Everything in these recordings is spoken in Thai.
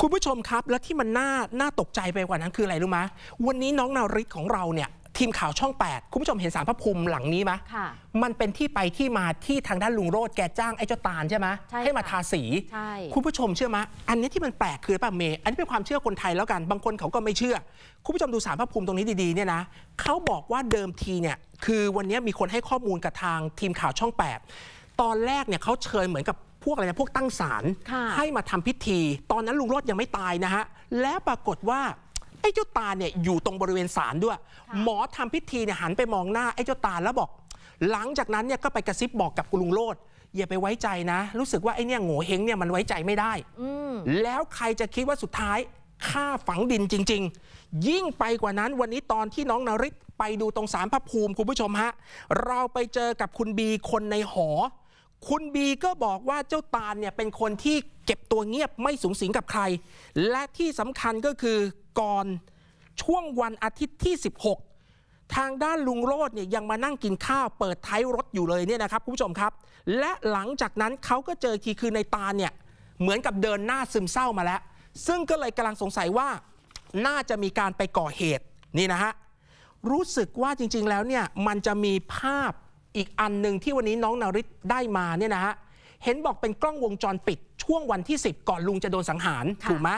คุณผู้ชมครับ และที่มันน่าน่าตกใจไปกว่านั้นคืออะไรรู้ไหมวันนี้น้องนาริศของเราเนี่ยทีมข่าวช่อง 8 คุณผู้ชมเห็นสารพระภูมิหลังนี้ไหมค่ะมันเป็นที่ไปที่มาที่ทางด้านลุงโรดแกจ้างไอ้เจ้าตาลใช่ไหมใช่ค่ะให้มาทาสีใช่คุณผู้ชมเชื่อไหมอันนี้ที่มันแปลกคืออะไรป่ะเมย์อันนี้เป็นความเชื่อคนไทยแล้วกัน บางคนเขาก็ไม่เชื่อ คุณผู้ชมดูสารพระภูมิตรงนี้ดีๆเนี่ยนะเขาบอกว่าเดิมทีเนี่ยคือวันนี้มีคนให้ข้อมูลกับทางทีมข่าวช่อง 8 ตอนแรกเนี่ยเขาเชิญเหมือนกับพ วกอะไรนะพวกตั้งศาลค่ะให้มาทำพิธี ตอนนั้นลุงโรดยังไม่ตายนะฮะแล้วปรากฏว่าไอ้เจ้าตาเนี่ยอยู่ตรงบริเวณศาลด้วย หมอทำพิธีเนี่ยหันไปมองหน้าไอ้เจ้าตาแล้วบอก หลังจากนั้นเนี่ยก็ไปกระซิบบอกกับคุณลุงโรดอย่าไปไว้ใจนะ รู้สึกว่าไอ้เนี่ยโง่เฮงเนี่ยมันไว้ใจไม่ได้อืมแล้วใครจะคิดว่าสุดท้ายฆ่าฝังดินจริง ๆ ยิ่งไปกว่านั้นวันนี้ตอนที่น้องนาริศไปดูตรงสารพระภูมิคุณผู้ชมฮะ เราไปเจอกับคุณบีคนในหอ คุณบีก็บอกว่าเจ้าตาลเนี่ยเป็นคนที่เก็บตัวเงียบไม่สูงสิงกับใคร และที่สำคัญก็คือก่อนช่วงวันอาทิตย์ที่ 16 ทางด้านลุงโรดเนี่ยยังมานั่งกินข้าวเปิดท้ายรถอยู่เลยเนี่ยนะครับคุณผู้ชมครับ และหลังจากนั้นเขาก็เจออีกทีคือในตาลเนี่ยเหมือนกับเดินหน้าซึมเศร้ามาแล้ว ซึ่งก็เลยกำลังสงสัยว่าน่าจะมีการไปก่อเหตุนี่นะฮะรู้สึกว่าจริง ๆ แล้วเนี่ยมันจะมีภาพ อีกอันหนึ่งที่วันนี้น้องนาริศได้มาเนี่ยนะฮะเห็นบอกเป็นกล้องวงจรปิด ช่วงวันที่ 10 ก่อนลุงจะโดนสังหารค่ะถูกไหม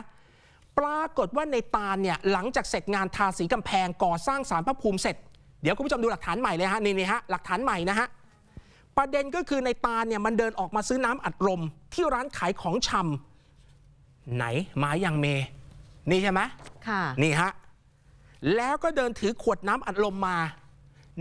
ปรากฏว่าในตาลเนี่ยหลังจากเสร็จงานทาสีกำแพงก่อสร้างสารพระภูมิเสร็จ เดี๋ยวคุณผู้ชมดูหลักฐานใหม่เลยฮะนี่นี่ฮะหลักฐานใหม่นะฮะประเด็นก็คือในตาลเนี่ยมันเดินออกมาซื้อน้ำอัดลมที่ร้านขายของชำไหนมาอย่างเม นี่ใช่ไหมค่ะนี่ฮะแล้วก็เดินถือขวดน้ำอัดลมมา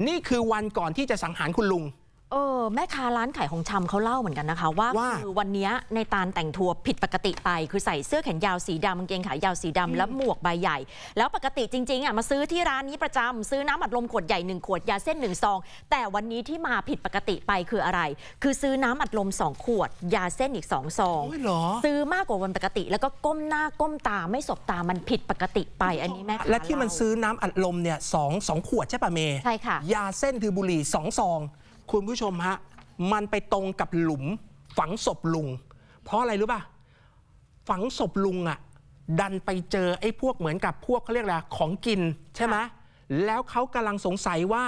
นี่คือวันก่อนที่จะสังหารคุณลุง เออแม่ค้าร้านขายของชำเขาเล่าเหมือนกันนะคะ ว่าว่าคือวันเนี้ยในตาลแต่งตัวผิดปกติไป คือใส่เสื้อแขนยาวสีดำกางเกงขายาวสีดำและหมวกใบใหญ่ แล้วปกติจริงๆอะมาซื้อที่ร้านนี้ประจำซื้อน้ำอัดลมขวดใหญ่หนึ่งขวดยาเส้นหนึ่งซอง แต่วันนี้ที่มาผิดปกติไปคืออะไร คือซื้อน้ำอัดลมสองขวด ยาเส้นอีกสองซองโอ้ยเหรอซื้อมากกว่าวันปกติ แล้วก็ก้มหน้าก้มตาไม่สบตามันผิดปกติไปอันนี้แม่ค้าและที่มันเล่าซื้อน้ำอัดลมเนี่ยสองสองขวดใช่ป่ะเมย์ใช่ค่ะยาเส้นคือบุหรี่สองซอง คุณผู้ชมฮะ มันไปตรงกับหลุมฝังศพลุง เพราะอะไรรู้ป่ะ ฝังศพลุงอะ่ะ ดันไปเจอไอ้พวกเหมือนกับพวกเขาเรียกอะไรของกินใช่ไหมแล้วเขากำลังสงสัยว่า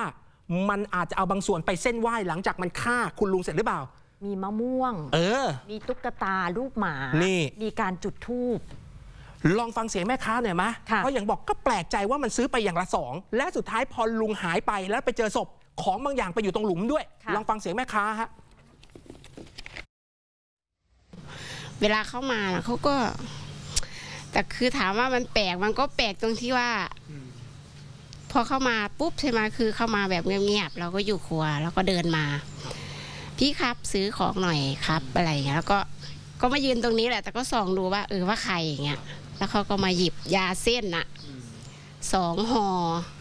มันอาจจะเอาบางส่วนไปเส้นไหว้หลังจากมันฆ่าคุณลุงเสร็จหรือเปล่า มีมะม่วง เออ มีตุ๊กตารูปหมา นี่ มีการจุดธูปลองฟังเสียงแม่ค้าหน่อยมะค่ะเพราะอย่างบอกก็แปลกใจว่ามันซื้อไปอย่างละสอง และสุดท้ายพอลุงหายไปแล้วไปเจอศพ ของบางอย่างไปอยู่ตรงหลุมด้วยค่ะลองฟังเสียงแม่ค้าฮะเวลาเข้ามานะเขาก็ แต่คือถามว่ามันแปลกมันก็แปลกตรงที่ว่าพอเข้ามาปุ๊บใช่ไหมคือเข้ามาแบบเงียบๆเราก็อยู่ครัว แล้วก็เดินมา พี่ครับซื้อของหน่อยครับอะไรอย่างเงี้ยแล้วก็ก็มายืนตรงนี้แหละ แต่ก็ส่องดูว่า เออว่าใครอย่างเงี้ย แล้วเขาก็มาหยิบยาเส้นน่ะสองห่อ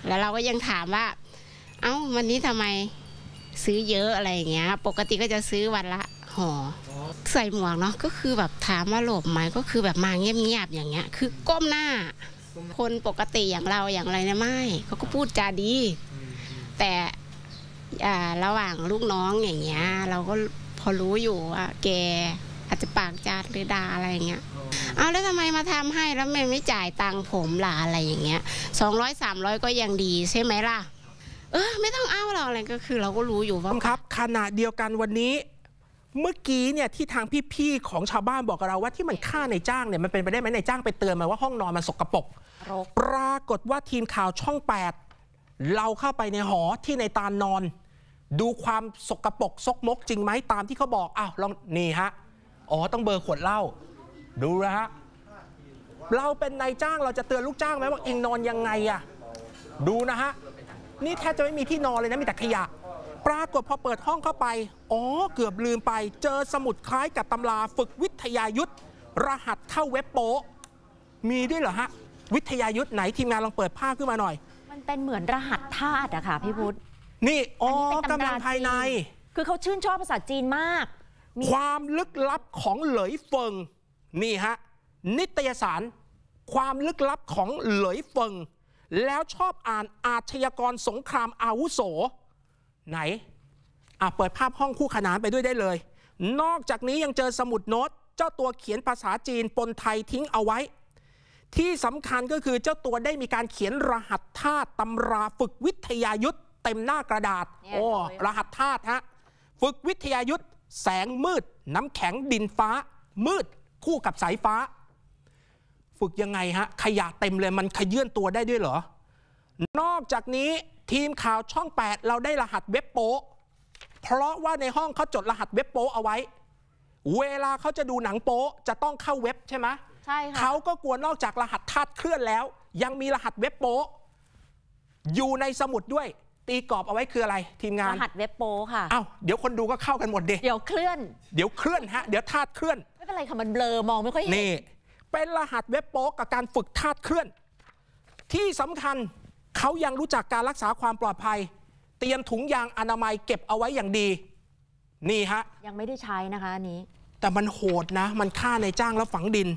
แล้วเราก็ยังถามว่า เอ้าวันนี้ทำไมซื้อเยอะอะไรอย่างเงี้ย ปกติก็จะซื้อวันละห่อใส่หมวกเนาะก็คือแบบถามว่าหลบไหมก็คือแบบมาเงียบๆอย่างเงี้ย คือก้มหน้า คนปกติอย่างเราอย่างอะไรเนี่ยไม่เขาก็พูดจาดี แต่อ่าระหว่างลูกน้องอย่างเงี้ย เราก็พอรู้อยู่ว่าแกอาจจะปากจัดหรือด่าอะไรอย่างเงี้ยเอาแล้วทำไมมาทำให้แล้วไม่ไม่จ่ายตังค์ผมล่ะอะไรอย่างเงี้ยสองร้อยสามร้อยก็ยังดีใช่ไหมล่ะ เออไม่ต้องเอาหรอกอะไรก็คือ เราก็รู้อยู่ว่าครับขณะเดียวกันวันนี้ เมื่อกี้เนี่ยที่ทางพี่ๆของชาวบ้านบอกกับเราว่าที่มันฆ่าในายจ้างเนี่ยมันเป็นไปได้ไหมในายจ้างไปเตือนมาว่าห้องนอนมันสกปรกรกปรากฏว่าทีมข่าวช่อง 8 เราเข้าไปในหอที่ในตาลนอน ดูความสกปรกซกมกจริงไหมตามที่เขาบอกอ้าวลองนี่ฮะอ๋อต้องเบอร์ขวดเหล้าดูนะฮะเราเป็นนายจ้างเราจะเตือนลูกจ้างไหมว่าเองนอนยังไงอะดูนะฮะ นี่แทบจะไม่มีที่นอนเลยนะมีแต่ขยะ ปรากฏพอเปิดห้องเข้าไป อ๋อ เกือบลืมไป เจอสมุดคล้ายกับตำราฝึกวิทยายุทธรหัสเข้าเว็บโป๊ะมีด้วยเหรอฮะ วิทยายุทธไหนทีมงานลองเปิดภาพขึ้นมาหน่อย มันเป็นเหมือนรหัสธาตุอะค่ะพี่พุทธนี่อ๋ออันนี้เป็นตำรากำลังภายในจีนคือเขาชื่นชอบภาษาจีนมากมีความลึกลับของเหลยเฟิง นี่ฮะ นิตยสาร ความลึกลับของเหลยเฟิง แล้วชอบอ่านอาชญากรสงครามอาวุโส ไหนอะเปิดภาพห้องคู่ขนานไปด้วยได้เลย นอกจากนี้ยังเจอสมุดโน้ต เจ้าตัวเขียนภาษาจีนปนไทยทิ้งเอาไว้ ที่สำคัญก็คือเจ้าตัวได้มีการเขียนรหัสธาตุตำราฝึกวิทยายุทธเต็มหน้ากระดาษเนี่ยโอ้เลยรหัสธาตุฮะฝึกวิทยายุทธแสงมืด น้ำแข็งดินฟ้า มืด คู่กับสายฟ้า ฝึกยังไงฮะ ขยะเต็มเลยมันขยื่นตัวได้ด้วยเหรอ นอกจากนี้ทีมข่าวช่อง 8 เราได้รหัสเว็บโป๊ะเพราะว่าในห้องเขาจดรหัสเว็บโป๊ะเอาไว้ เวลาเขาจะดูหนังโป๊ะจะต้องเข้าเว็บใช่ไหมใช่ค่ะเขาก็กลัวนอกจากรหัสธาตุเคลื่อนแล้ว ยังมีรหัสเว็บโป๊ะอยู่ในสมุดด้วย ตีกรอบเอาไว้คืออะไร ทีมงารนหัสเว็บโปค่ะอ้าวเดี๋ยวคนดูก็เข้ากันหมดเดเดี๋ยวเคลื่อน เดี๋ยวเคลื่อนฮะ เดี๋ยวธาตุเคลื่อนไม่เป็นไรค่ะมันเบลอมองไม่ค่อยเห็นนี่ เป็นรหัสเว็บโป๊กกับการฝึกธาตุเคลื่อน ที่สำคัญเขายังรู้จักการรักษาความปลอดภัย เตรียมถุงยางอนามัยเก็บเอาไว้อย่างดี นี่ฮะ ยังไม่ได้ใช้นะคะอันนี้ แต่มันโหดนะ มันฆ่าในจ้างแล้วฝังดิน